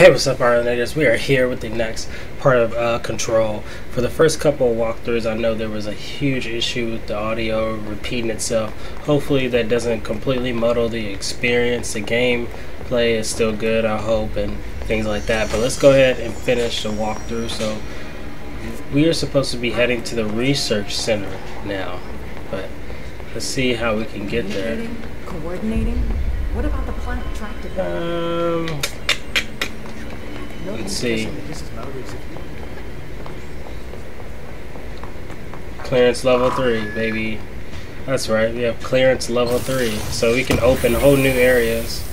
Hey, what's up, Arlinators? We are here with the next part of uh, Control. For the first couple of walkthroughs, I know there was a huge issue with the audio repeating itself. Hopefully that doesn't completely muddle the experience. The gameplay is still good, I hope, and things like that. But let's go ahead and finish the walkthrough. So we are supposed to be heading to the research center now. But let's see how we can get there. Coordinating? What about the plant attracted? Um... Let's see. Clearance level 3, baby. That's right, we have clearance level 3. So we can open whole new areas.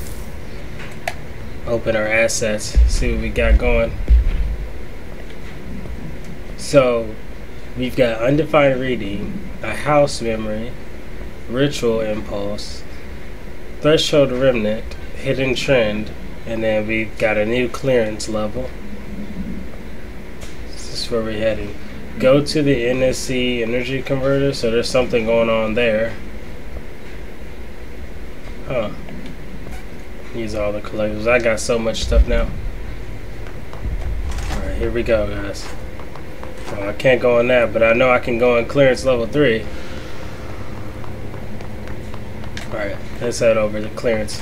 Open our assets, see what we got going. So, we've got undefined reading, a house memory, ritual impulse, threshold remnant, hidden trend, and then we've got a new clearance level. This is where we're heading. Go to the NSC energy converter, so there's something going on there. Huh. Use all the collectibles. I got so much stuff now. Alright, here we go, guys. Well, I can't go on that, but I know I can go on clearance level 3. Alright, let's head over to clearance.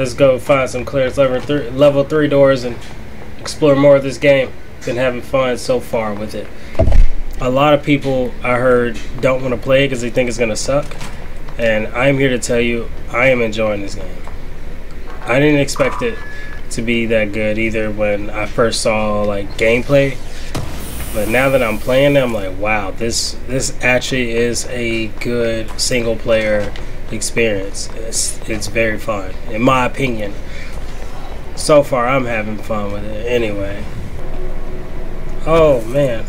Let's go find some clearance level three, level three doors and explore more of this game. Been having fun so far with it. A lot of people I heard don't want to play because they think it's gonna suck, and I'm here to tell you I am enjoying this game. I didn't expect it to be that good either when I first saw like gameplay, but now that I'm playing, I'm like, wow, this this actually is a good single player experience. It's, it's very fun, in my opinion. So far, I'm having fun with it anyway. Oh, man.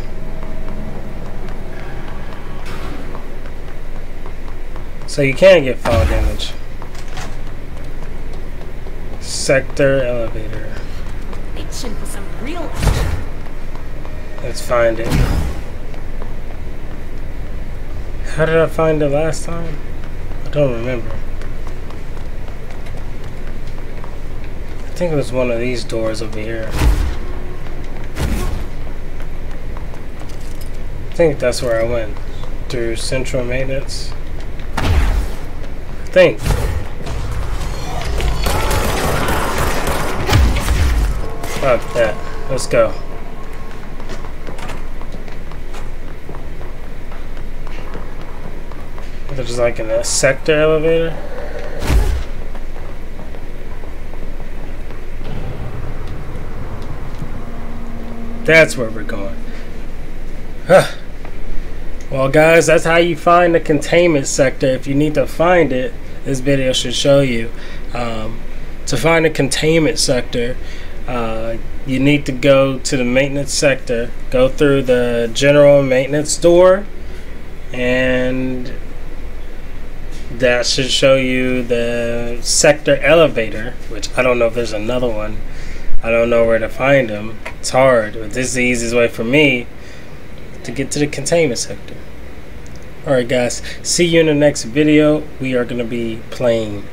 So you can get fall damage. Sector elevator. Itching for some real Let's find it. How did I find it last time? Don't remember. I think it was one of these doors over here. I think that's where I went. Through central maintenance. I think. Fuck that. Let's go. There's like in a sector elevator. That's where we're going. Huh. Well, guys, that's how you find the containment sector. If you need to find it, this video should show you. Um, to find the containment sector, uh, you need to go to the maintenance sector, go through the general maintenance door, and that should show you the sector elevator, which I don't know if there's another one. I don't know where to find them. It's hard, but this is the easiest way for me to get to the containment sector. Alright guys, see you in the next video. We are going to be playing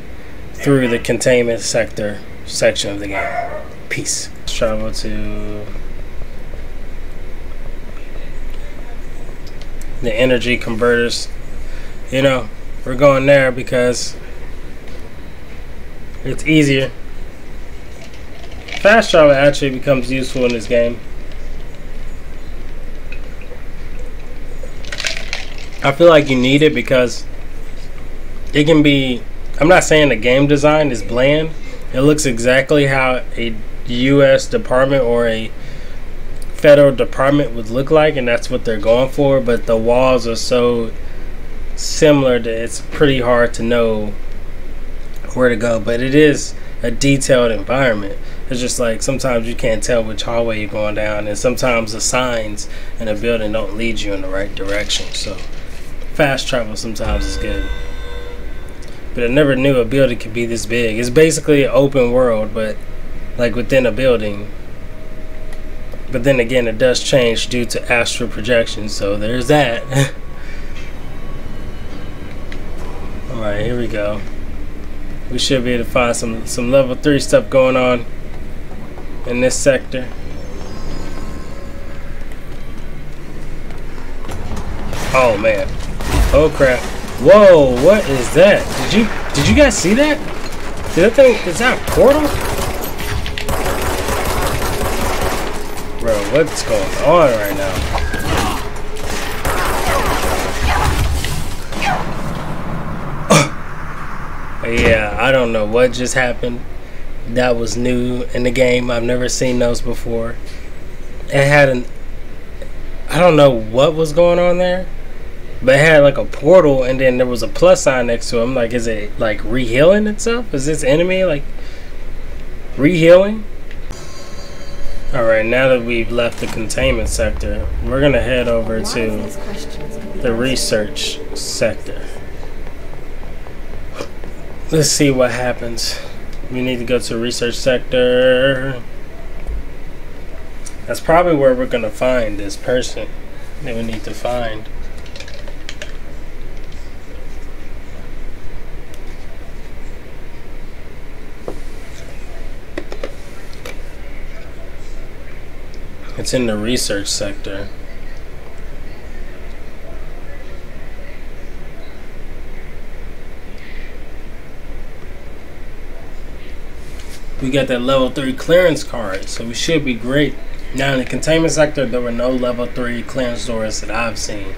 through the containment sector section of the game. Peace. Let's travel to the energy converters. You know, we're going there because it's easier. Fast travel actually becomes useful in this game. I feel like you need it because it can be I'm not saying the game design is bland. It looks exactly how a US department or a federal department would look like and that's what they're going for, but the walls are so similar to it's pretty hard to know where to go but it is a detailed environment. It's just like sometimes you can't tell which hallway you're going down and sometimes the signs in a building don't lead you in the right direction. So fast travel sometimes is good. But I never knew a building could be this big. It's basically an open world but like within a building. But then again it does change due to astral projection so there's that Alright, here we go. We should be able to find some, some level 3 stuff going on. in this sector. Oh man. Oh crap. Whoa, what is that? Did you did you guys see that? Did that thing is that a portal? Bro, what's going on right now? Yeah, I don't know what just happened. That was new in the game. I've never seen those before. It had an I don't know what was going on there. But it had like a portal and then there was a plus sign next to him. Like is it like rehealing itself? Is this enemy like rehealing? Alright, now that we've left the containment sector, we're gonna head over A lot of to these questions could be the research sector. Let's see what happens. We need to go to research sector. That's probably where we're gonna find this person that we need to find. It's in the research sector. We got that level 3 clearance card, so we should be great. Now, in the containment sector, there were no level 3 clearance doors that I've seen,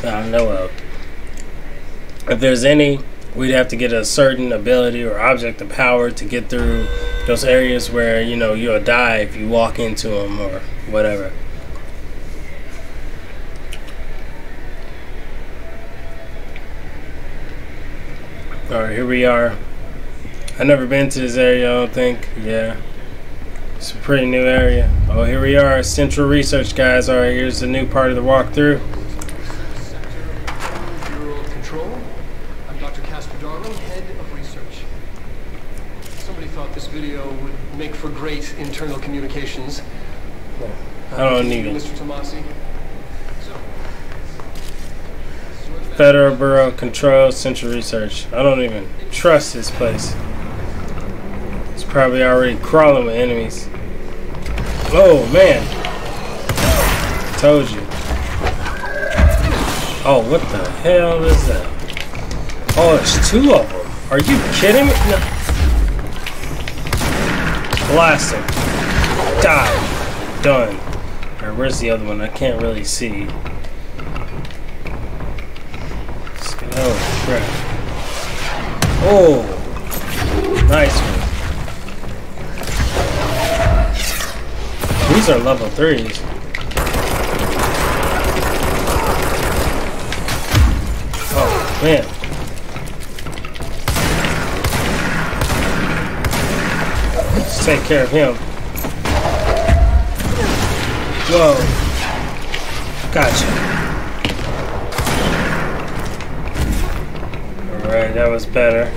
that I know of. If there's any, we'd have to get a certain ability or object of power to get through those areas where, you know, you'll die if you walk into them or whatever. Alright, here we are. I've never been to this area, I don't think. Yeah. It's a pretty new area. Oh, here we are. Central Research, guys. Alright, here's the new part of the walkthrough. Control. I'm Dr. Casper Darling, head of research. Somebody thought this video would make for great internal communications. I don't need it. Mr. Tomasi. So, this is where the Federal Bureau Control, Central Research. I don't even trust this place. Probably already crawling with enemies. Oh, man. Told you. Oh, what the hell is that? Oh, there's two of them. Are you kidding me? No. Blast him. Die. Done. Alright, where's the other one? I can't really see. Oh, crap. Oh, nice These are level threes. Oh, man. Let's take care of him. Whoa. Gotcha. Alright, that was better.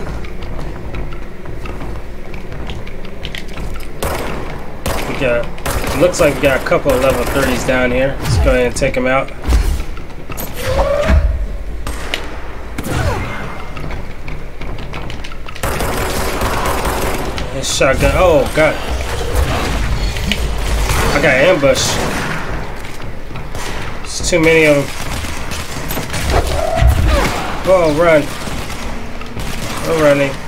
We got, looks like we got a couple of level 30s down here. Let's go ahead and take them out. This shotgun, oh god. I got ambush. There's too many of them. Oh, run. I'm running.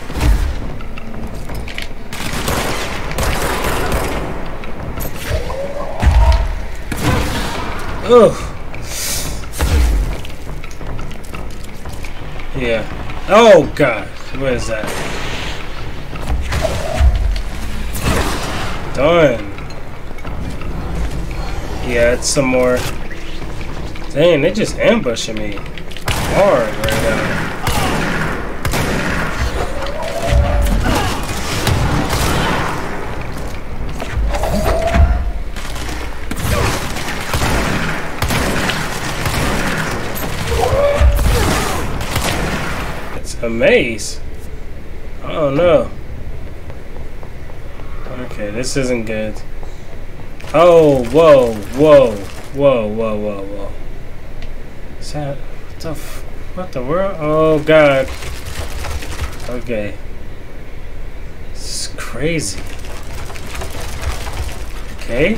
Ugh. Yeah. Oh god. What is that? Done. Yeah, it's some more. Dang, they just ambushing me hard right now. A maze. I don't know. Okay, this isn't good. Oh, whoa, whoa, whoa, whoa, whoa, whoa. Is that what the what the world? Oh god. Okay. This is crazy. Okay.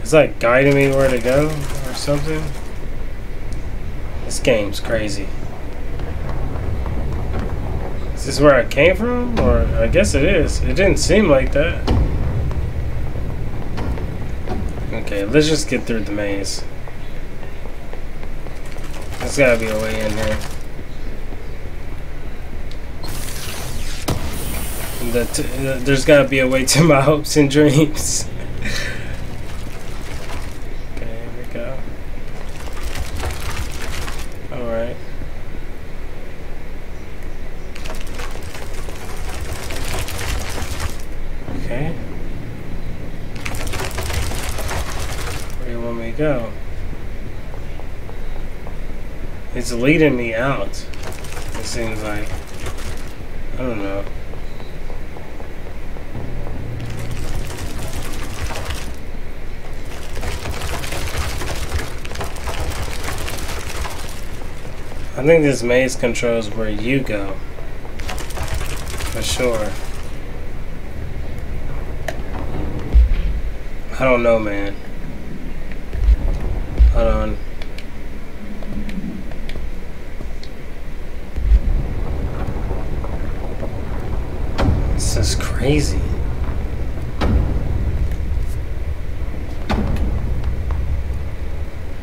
It's like guiding me where to go or something. This game's crazy. Is this where I came from? Or I guess it is. It didn't seem like that. Okay, let's just get through the maze. There's gotta be a way in here. The uh, there's gotta be a way to my hopes and dreams. okay, here we go. Alright. Okay. Where do you want me to go? It's leading me out. It seems like. I don't know. I think this maze controls where you go. For sure. I don't know, man. Hold on. This is crazy.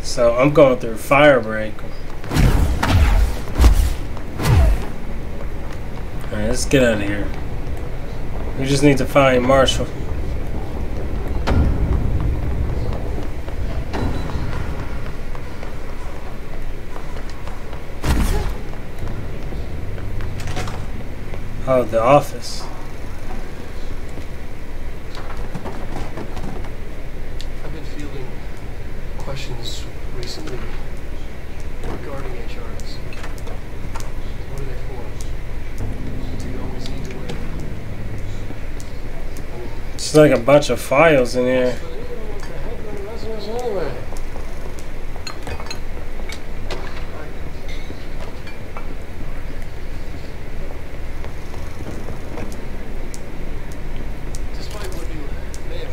So I'm going through fire break. Alright, let's get out of here. We just need to find Marshall. Oh, the office. I've been fielding questions recently regarding HRAs. What are they for? Do you always need to wear? I mean, It's like a bunch of files in here.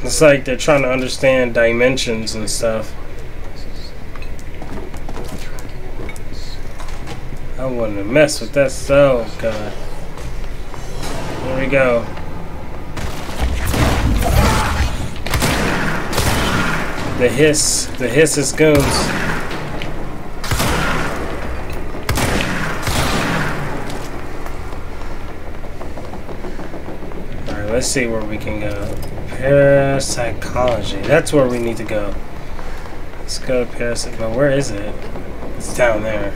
It's like they're trying to understand dimensions and stuff. I wouldn't messed with that so god. Here we go. The hiss. The hiss is goons. Alright, let's see where we can go. Parapsychology. That's where we need to go. Let's go to parapsych. But where is it? It's down there.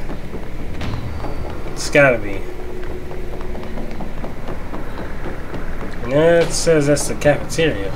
It's gotta be. Yeah, it says that's the cafeteria.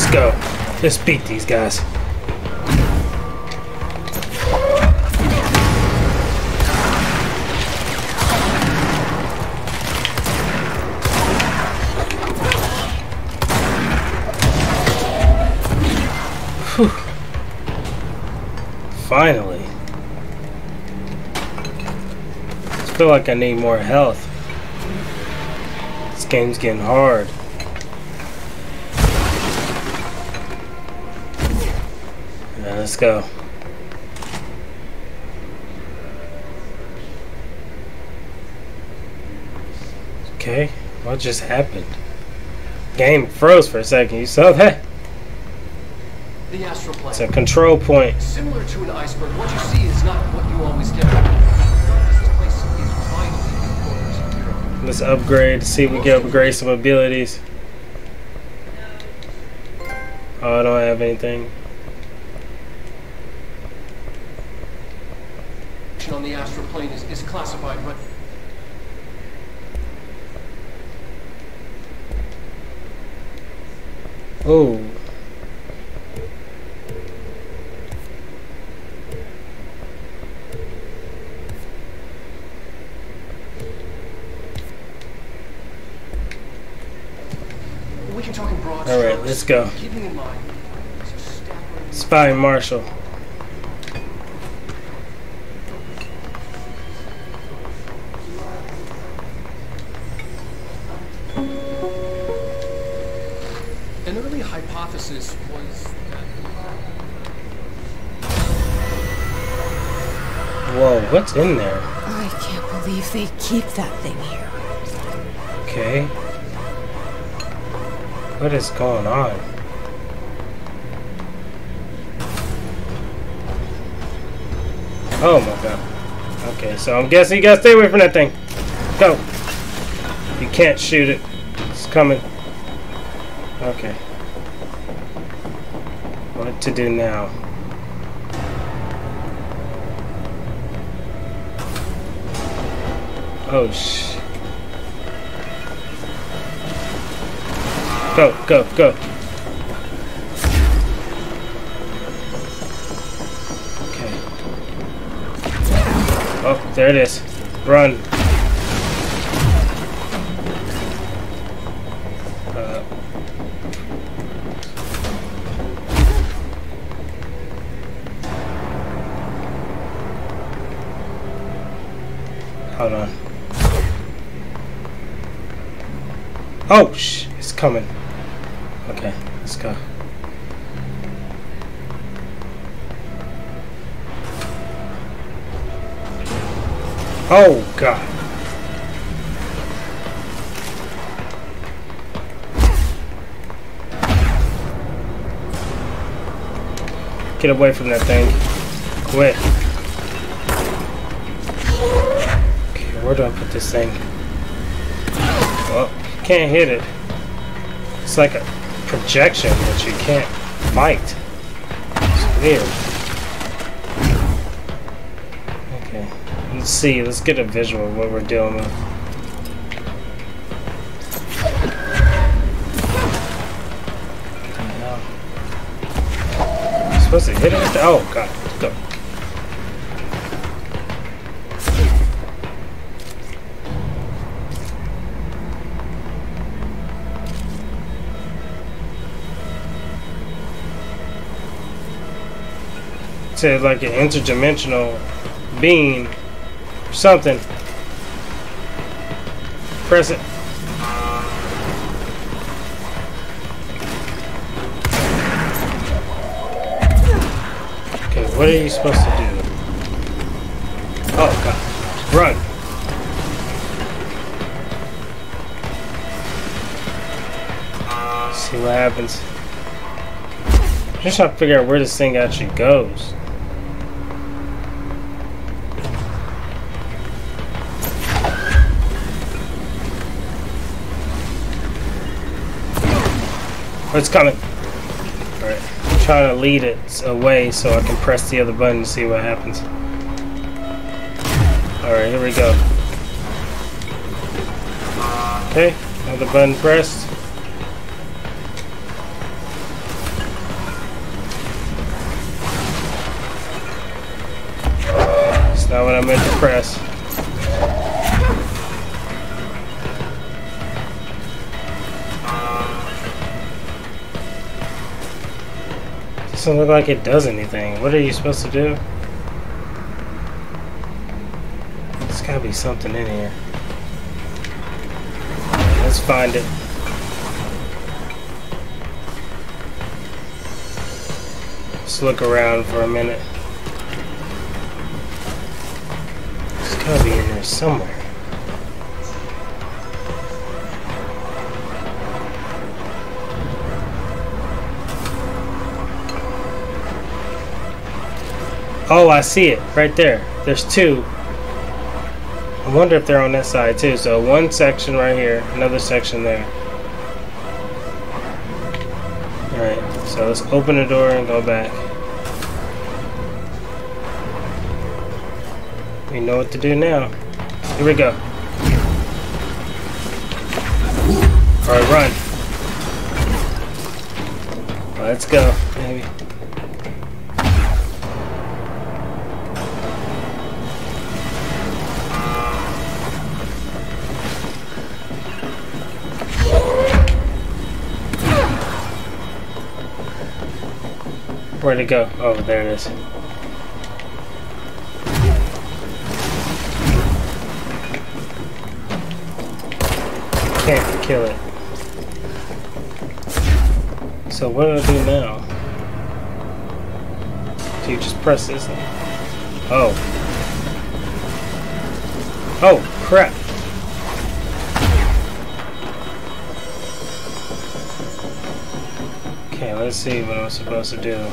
Let's go. Let's beat these guys. Finally. I feel like I need more health. This game's getting hard. Go. Okay, what just happened? Game froze for a second. You saw that? The astral plane. It's a control point. Similar to an iceberg, what you see is not what you always get. This place is vitally important to the Bureau. Let's upgrade. See if we can upgrade some abilities. Oh, I don't have anything. on the astral plane is, is classified, but Oh. we can talk in broad All right, let's go. Keeping in mind, Spy Marshal. In there? I can't believe they keep that thing here. Okay. What is going on? Oh my god. Okay, so I'm guessing you gotta stay away from that thing. Go. You can't shoot it. It's coming. Okay. What to do now? Oh sh. Go, go, go. Okay. Oh, there it is. Run. Oh, sh! It's coming. Okay, let's go. Oh, God. Get away from that thing. Quit. Okay, where do I put this thing? Can't hit it. It's like a projection that you can't fight. It's weird. Okay. Let's see. Let's get a visual of what we're dealing with. You supposed to hit it Oh, God. To like an interdimensional being or something. Press it. Okay, what are you supposed to do? Oh god. Run. See what happens. Just trying to figure out where this thing actually goes. It's coming. Alright. trying to lead it away so I can press the other button to see what happens. Alright, here we go. Okay, another button pressed. It's not what I meant to press. Doesn't look like it does anything. What are you supposed to do? There's gotta be something in here. Let's find it. Let's look around for a minute. It's gotta be in there somewhere. Oh, I see it right there. There's two. I wonder if they're on that side too. So one section right here, another section there. Alright, so let's open the door and go back. We know what to do now. Here we go. Alright, run. Let's go, Where'd it go? Oh, there it is. Can't kill it. So what do I do now? Do you just press this? Oh. Oh, crap. Okay, let's see what I'm supposed to do.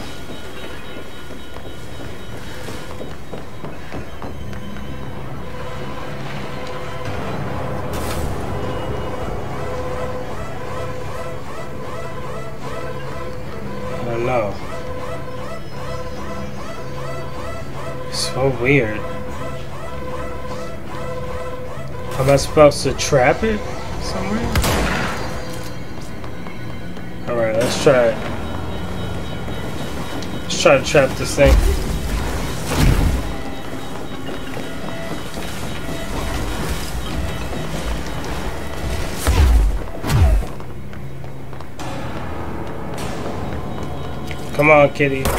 Weird. Am I supposed to trap it somewhere? Alright, let's try it. Let's try to trap this thing. Come on, kitty. Come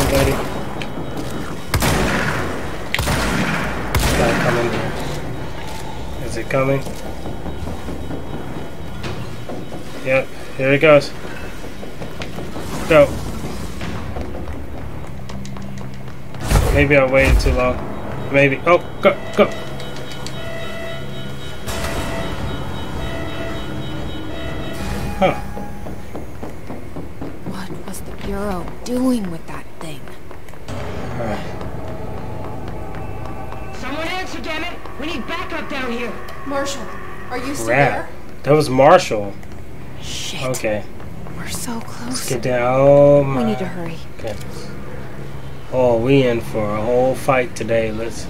on, buddy. It's not coming here. Is it coming? Yep, here it goes. Go. Maybe I waited too long. Maybe. Oh, go, go. Huh. What was the Bureau doing with Crap. That was Marshall. Shit. Okay. We're so Let's close. get down. Oh my We need to hurry. goodness. Oh, we in for a whole fight today. Let's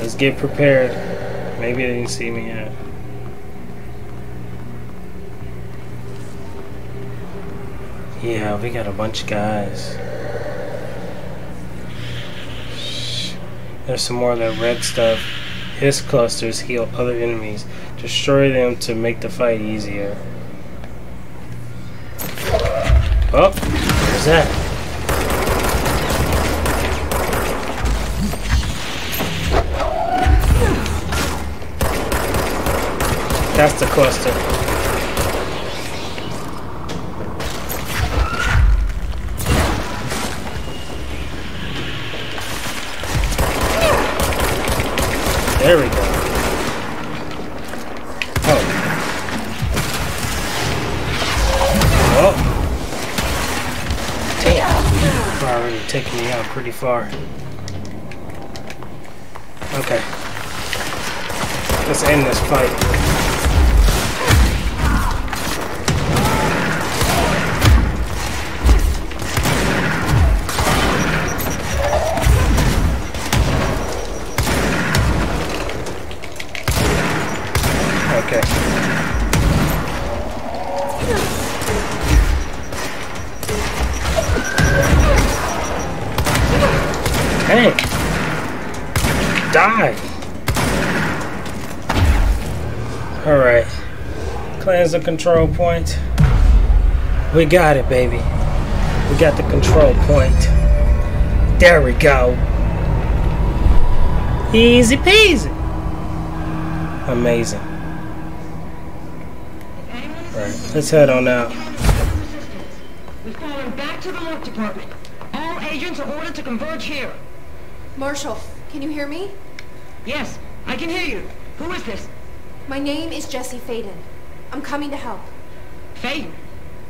let's get prepared. Maybe they didn't see me yet. Yeah, we got a bunch of guys. There's some more of that red stuff. Hiss clusters heal other enemies. Destroy them to make the fight easier. Oh, what's that? That's the cluster. Me the control point. We got it, baby. We got the control point. There we go. Easy peasy. Amazing. Alright, let's head on out. We've fallen back to the lock department. All agents are ordered to converge here. Marshall, can you hear me? Yes, I can hear you. Who is this? My name is Jesse Faden. I'm coming to help. Faden.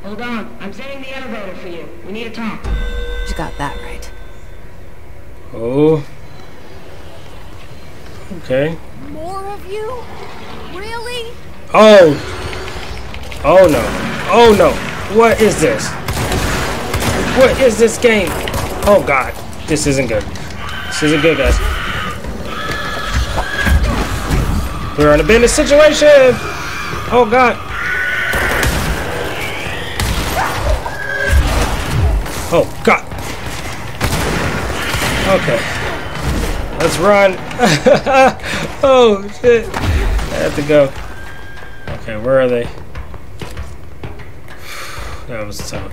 Hold on. I'm sending the elevator for you. We need to talk. You got that right. Oh. Okay. More of you? Really? Oh. Oh no. Oh no. What is this? What is this game? Oh god. This isn't good. This isn't good, guys. We're in a business situation. Oh god. Oh god. Okay. Let's run. oh shit. I have to go. Okay, where are they? That was tough.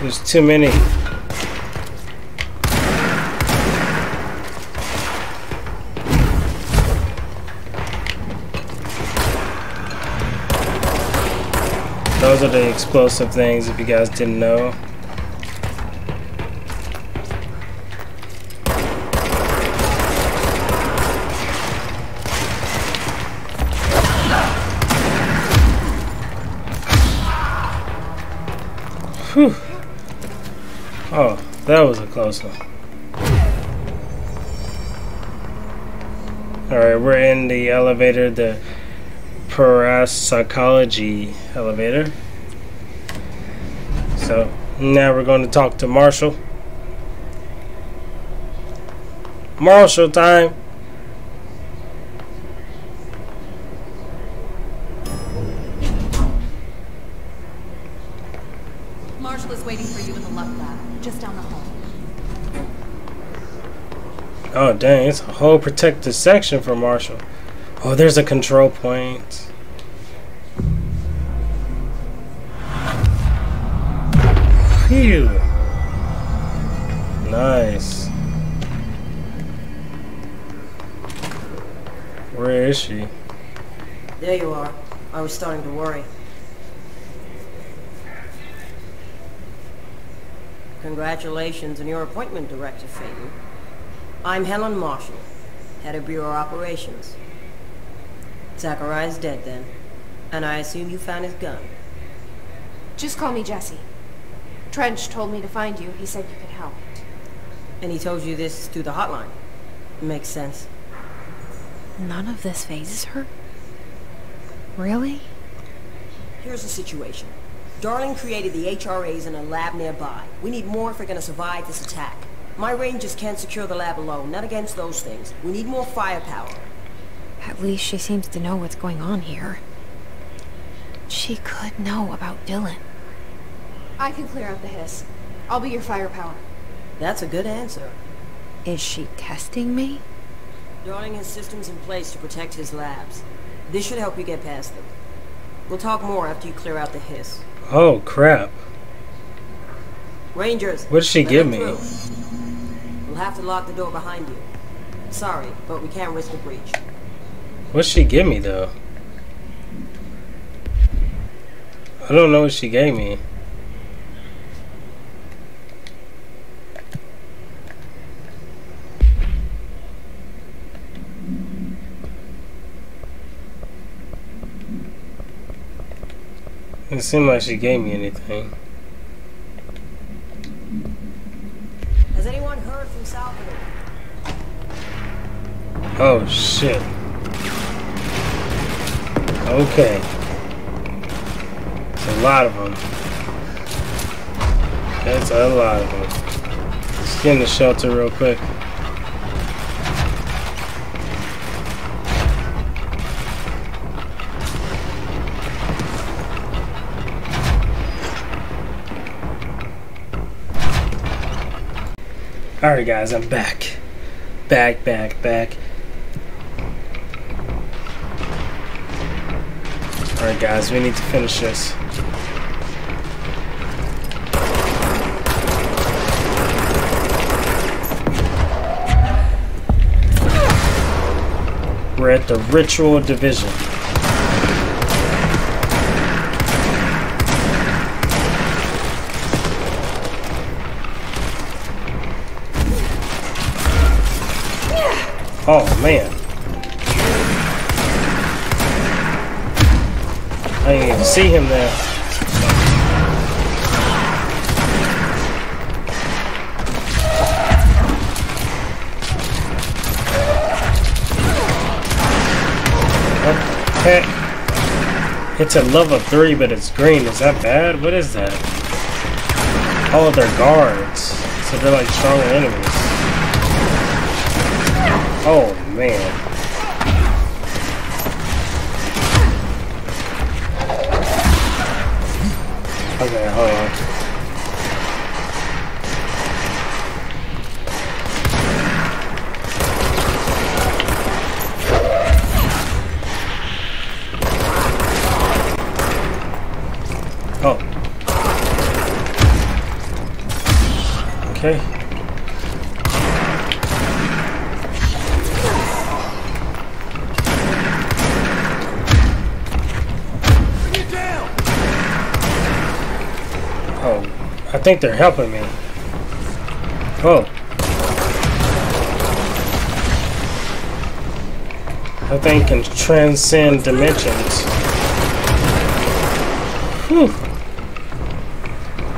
There's too many. Those are the explosive things if you guys didn't know. Whew. Oh, that was a close one. Alright, we're in the elevator, the parapsychology elevator. So now we're going to talk to Marshall. Marshall time. Marshall is waiting for you in the luck lab, just down the hall. Oh dang, it's a whole protected section for Marshall. Oh, there's a control point. Phew. Nice. Where is she? There you are. I was starting to worry. Congratulations on your appointment, Director Faden. I'm Helen Marshall, head of Bureau Operations. Zachariah's dead then, and I assume you found his gun. Just call me Jesse. Trench told me to find you. He said you could help. And he told you this through the hotline. Makes sense. None of this phases her? Really? Here's the situation. Darling created the HRAs in a lab nearby. We need more if we're gonna survive this attack. My rangers can't secure the lab alone, not against those things. We need more firepower. At least she seems to know what's going on here. She could know about Dylan. I can clear out the hiss. I'll be your firepower. That's a good answer. Is she testing me? Darling has systems in place to protect his labs. This should help you get past them. We'll talk more after you clear out the hiss. Oh crap. Rangers. What did she give me? through. We'll have to lock the door behind you. Sorry, but we can't risk a breach. What'd she give me though? I don't know what she gave me. It seemed like she gave me anything. Has anyone heard from Salvador? Oh shit. Okay. It's a lot of them. That's a lot of them. Let's get in the shelter real quick. Alright guys, I'm back. Back, back, back. Alright guys, we need to finish this. We're at the Ritual Division. Oh man. I didn't even see him there. Heck? It's a level 3, but it's green. Is that bad? What is that? Oh, they're guards. So they're like stronger enemies. Oh, man. Okay, hold on. I think they're helping me. Oh. That thing can transcend dimensions. Whew.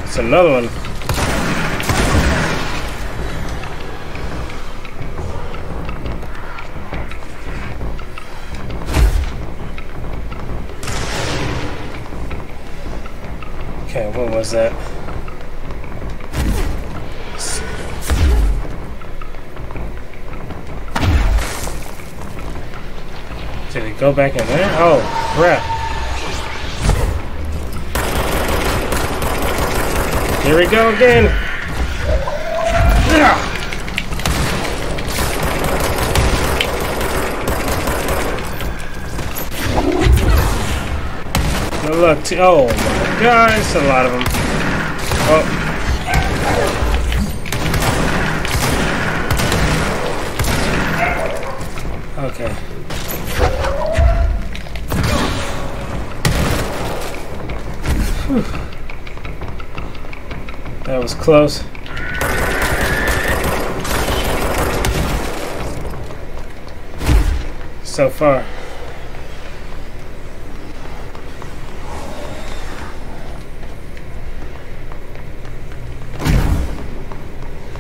It's another one. Okay, what was that? Go back in there? Oh, crap. Here we go again. Good luck oh my god, it's a lot of them. Oh. Was close. So far.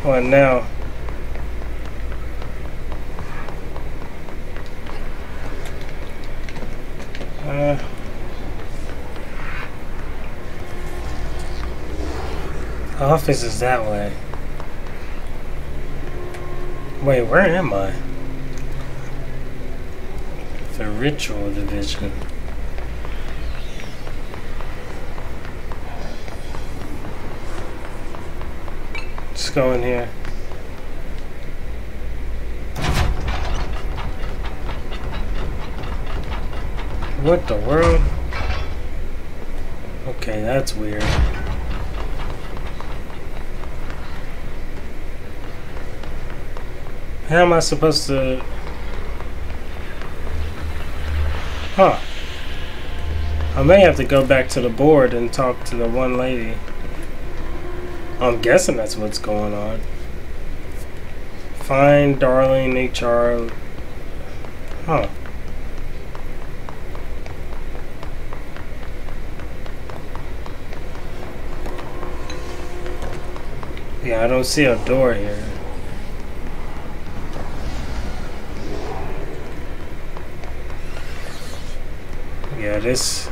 What now? Uh, office is that way. Wait, where am I? The ritual division. Let's go in here. What the world? Okay, that's weird. How am I supposed to... Huh. I may have to go back to the board and talk to the one lady. I'm guessing that's what's going on. Find Darling HR. Huh. Yeah, I don't see a door here. Yeah, this.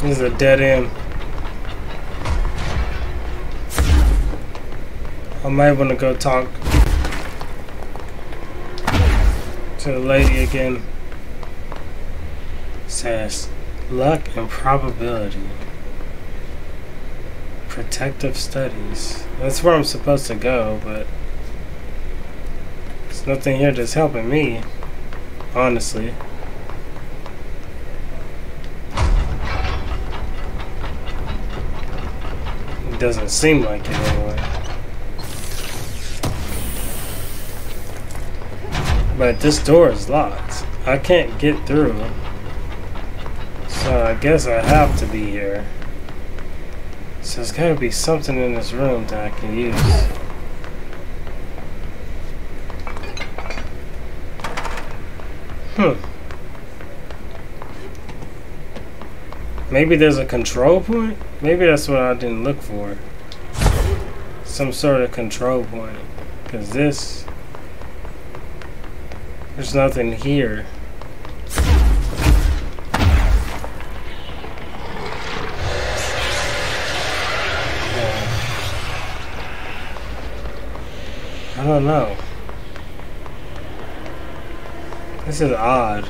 This is a dead end. I might want to go talk. to the lady again. Says luck and probability. Protective studies. That's where I'm supposed to go, but there's nothing here that's helping me, honestly. It doesn't seem like it anyway. But this door is locked. I can't get through. So I guess I have to be here. So there's gotta be something in this room that I can use. Hmm. Maybe there's a control point? Maybe that's what I didn't look for. Some sort of control point. Because this... There's nothing here. Don't know. This is odd.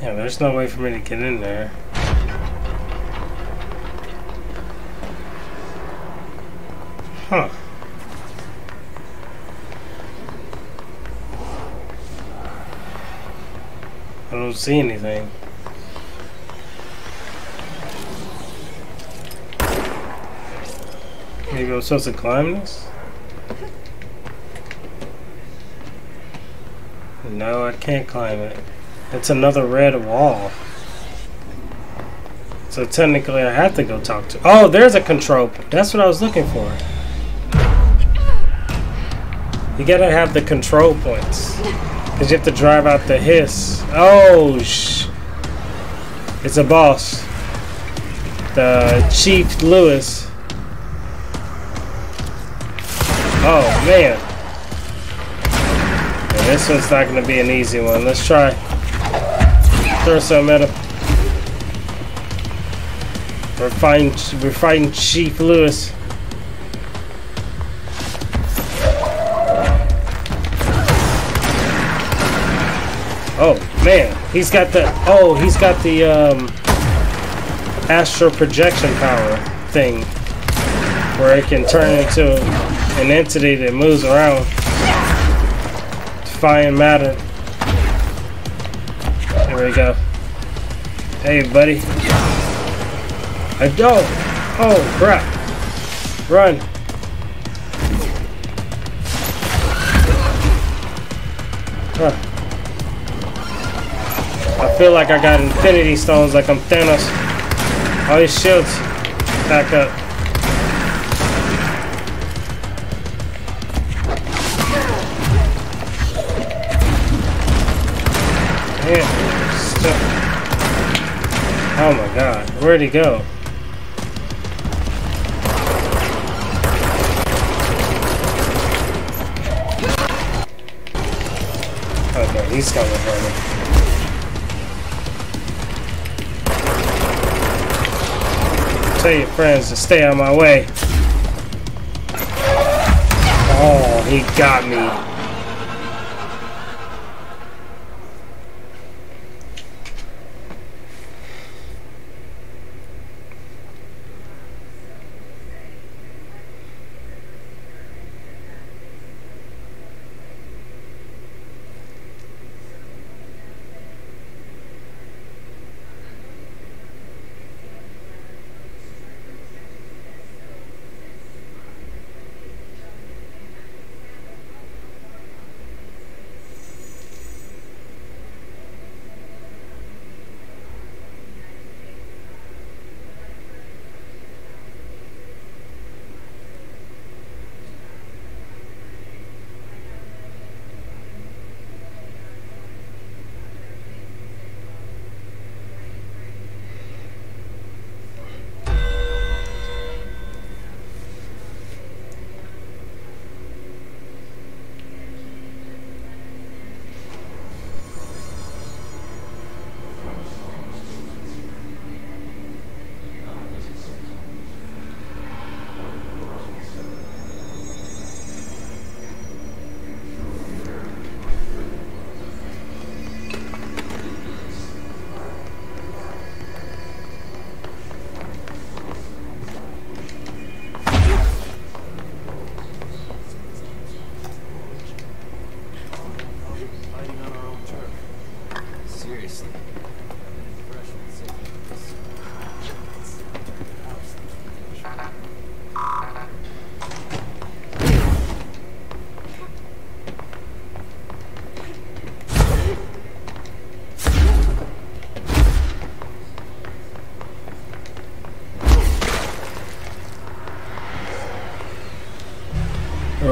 Yeah, there's no way for me to get in there. Huh. I don't see anything. Maybe I'm supposed to climb this? No, I can't climb it. It's another red wall. So technically I have to go talk to... Oh, there's a control. That's what I was looking for. You gotta have the control points. Because you have to drive out the hiss. Oh, sh... It's a boss. The Chief Lewis. Oh, man. Yeah, this one's not going to be an easy one. Let's try. Throw some at him. We're fighting, we're fighting Chief Lewis. Oh man, he's got the oh he's got the um, astral projection power thing where it can turn into an entity that moves around, defying matter. There we go. Hey buddy. I don't. Oh crap! Run. Huh. I feel like I got infinity stones like I'm Thanos. All these shields back up. Man, still. Oh my god, where'd he go? He's coming for me. Tell your friends to stay on my way. Oh, he got me.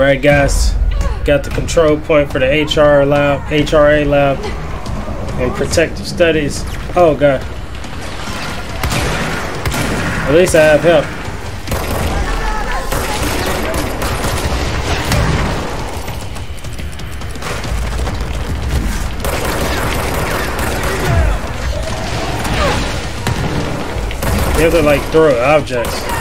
Alright guys, got the control point for the HR lab, HRA lab, and protective studies. Oh god. At least I have help. You have to like throw objects.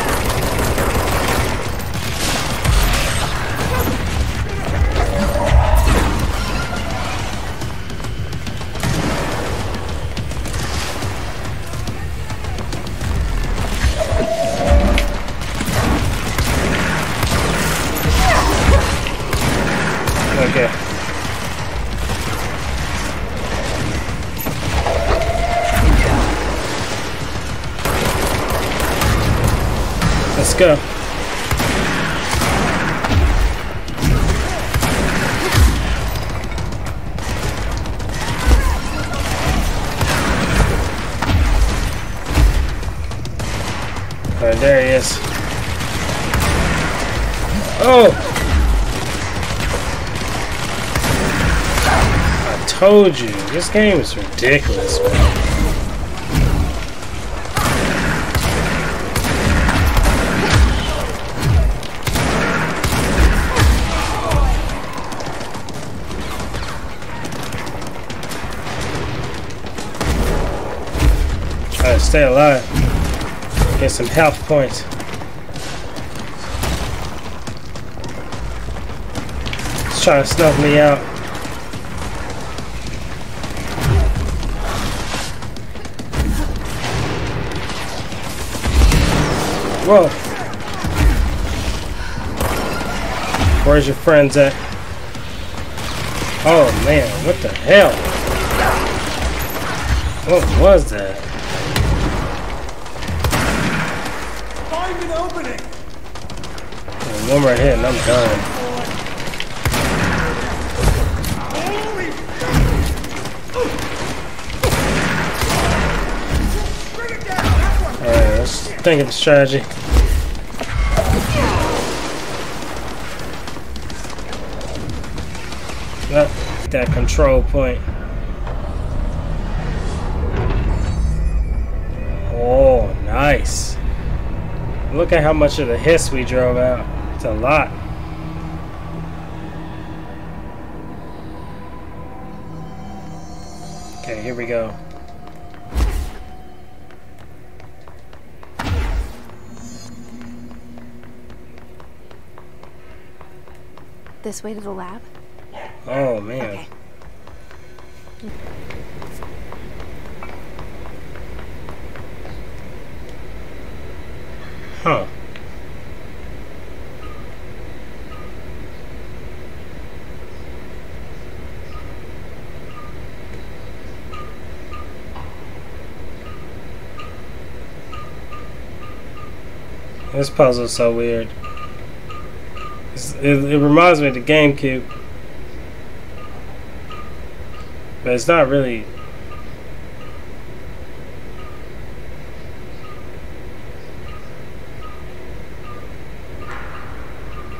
Told you, this game is ridiculous, man. Stay alive. Get some health points. He's trying to snuff me out. Whoa. Where's your friends at? Oh man, what the hell? What was that? Find an opening! One more hit and I'm done. Think of a strategy. Yep, that control point. Oh, nice. Look at how much of the hiss we drove out. It's a lot. Okay, here we go. This way to the lab? Oh man. Okay. Huh. This puzzle's so weird. It, it reminds me of the GameCube. But it's not really.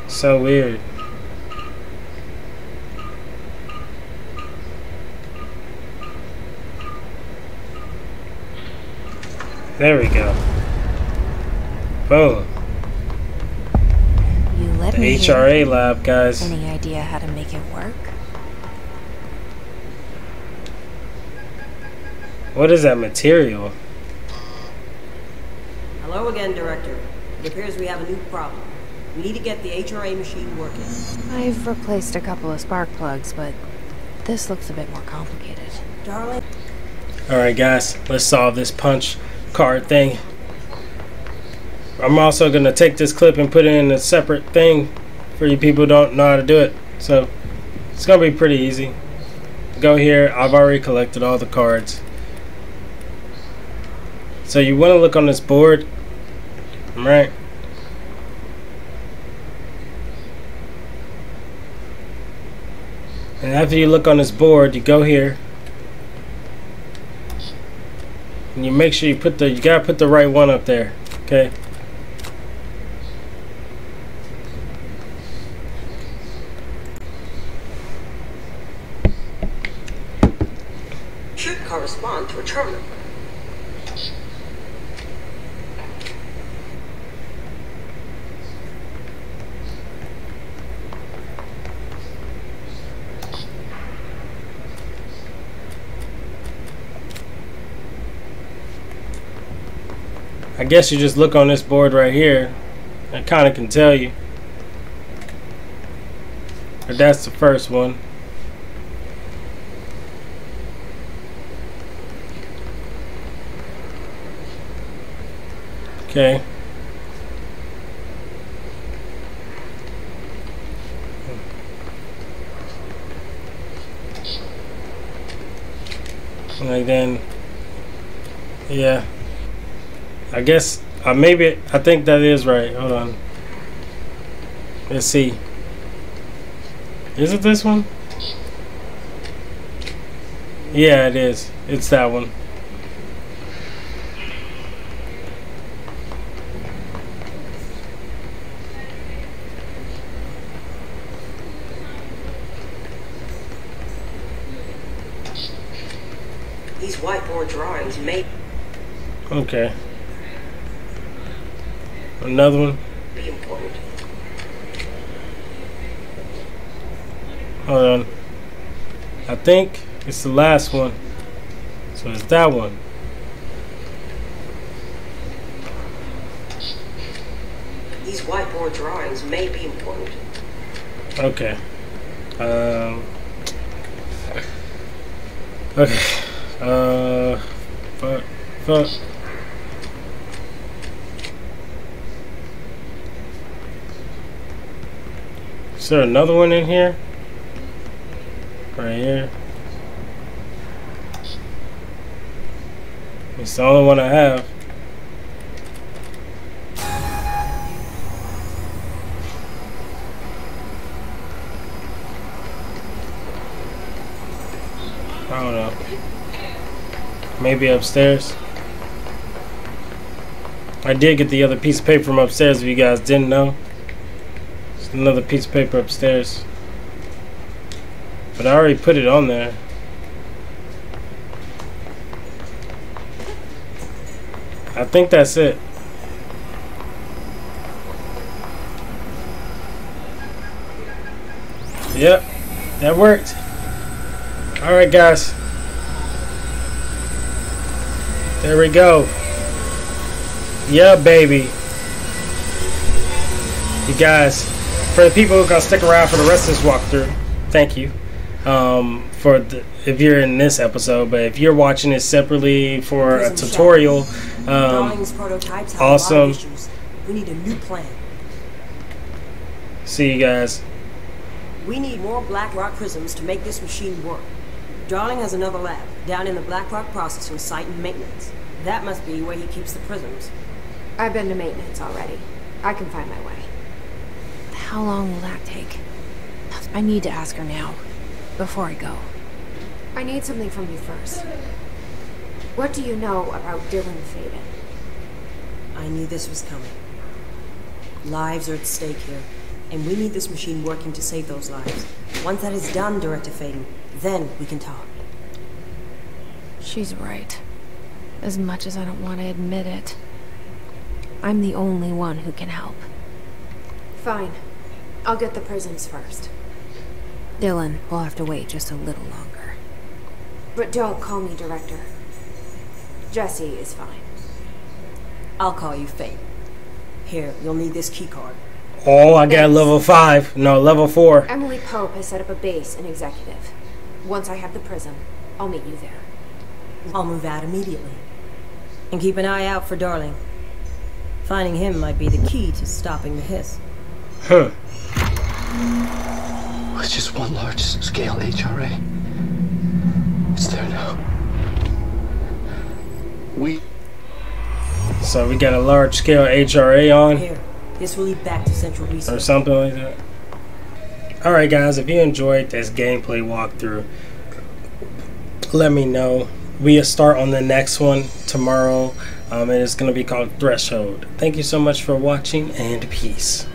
So weird. There we go. Boom. You let The me in. HRA lab, guys. Any idea how to make it work? What is that material? Hello again, Director. It appears we have a new problem. We need to get the HRA machine working. I've replaced a couple of spark plugs, but this looks a bit more complicated. Darling, Alright, guys, let's solve this punch card thing. I'm also going to take this clip and put it in a separate thing for you people don't know how to do it. So, it's going to be pretty easy. go here. I've already collected all the cards. So you want to look on this board, right? And after you look on this board, you go here. And you make sure you put the, you gotta put the right one up there, okay? Should correspond to a terminal. I guess you just look on this board right here. I kind of can tell you. But that's the first one. Okay. Like then, yeah. I guess uh, maybe I think that is right. Hold on. Let's see. Is it this one? Yeah, it is. It's that one. These whiteboard drawings may Okay. Another one. be important. Hold on. I think it's the last one. So it's that one. These whiteboard drawings may be important. Okay. Um. Okay. Uh. Fuck. Fuck. Is there another one in here? Right here. It's the only one I have. I don't know. Maybe upstairs. I did get the other piece of paper from upstairs if you guys didn't know. Another piece of paper upstairs. But I already put it on there. I think that's it. Yep, that worked. Alright, guys. There we go. Yeah, baby. You guys, for the people who are gonna stick around for the rest of this walkthrough, thank you. Um, for the, if you're in this episode, but if you're watching it separately for a tutorial, um, Drawings, prototypes have a awesome. lot of issues. We need a new plan. see you guys. We need more black rock prisms to make this machine work. Darling has another lab down in the black rock processing site and maintenance. That must be where he keeps the prisms. I've been to maintenance already. I can find my way. How long will that take? I need to ask her now, before I go. I need something from you first. What do you know about Dylan Faden? I knew this was coming. Lives are at stake here, and we need this machine working to save those lives. Once that is done, Director Faden, then we can talk. She's right. As much as I don't want to admit it. I'm the only one who can help. Fine. I'll get the prisms first. Dylan we'll have to wait just a little longer. But don't call me director. Jesse is fine. I'll call you Fate. Here, you'll need this keycard. Oh, I got level five. No, level four. Emily Pope has set up a base in Executive. Once I have the prism, I'll meet you there. I'll move out immediately. And keep an eye out for Darling. Finding him might be the key to stopping the hiss. Huh. It's just one large scale HRA. It's there now. We. So we got a large scale HRA on. Here, this will lead back to central research. Or something like that. Alright, guys, if you enjoyed this gameplay walkthrough, let me know. We'll start on the next one tomorrow. Um, and it's going to be called Threshold. Thank you so much for watching, and peace.